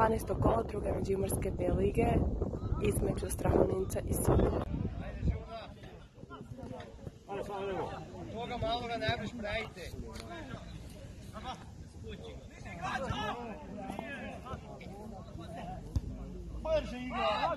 12. kolo druge međimurske B lige između Strahoninca i Sokola. Toga malo ga biš pravite. Brže igra.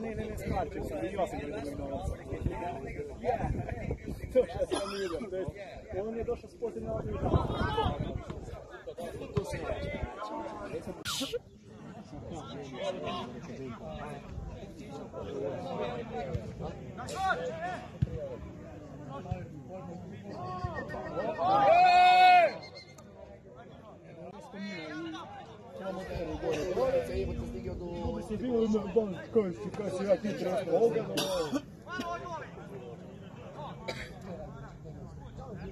Не, не, не скарчився, не я собі рекомендував. Це вже фамілія. Воно не то, що спорту не віддав. Ой! Тягнути s posljednja To se si bio ima dan koji si kada si ja ti treba ovdje.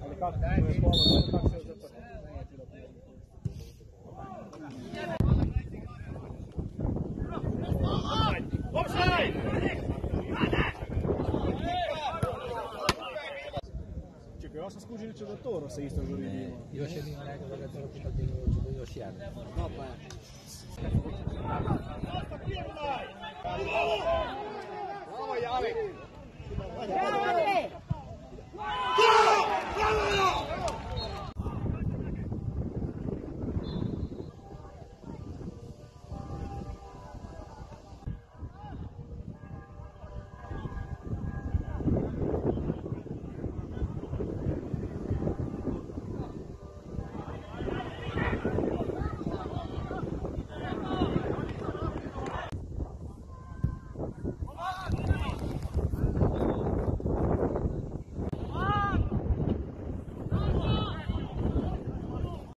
Ali kako to je polo, kako se je Offside! Čekaj, ja sam skužio će da Toro se isto žuri bilo. Još je bio rekao da ga to pitao bilo još jedan. No pa Yeah,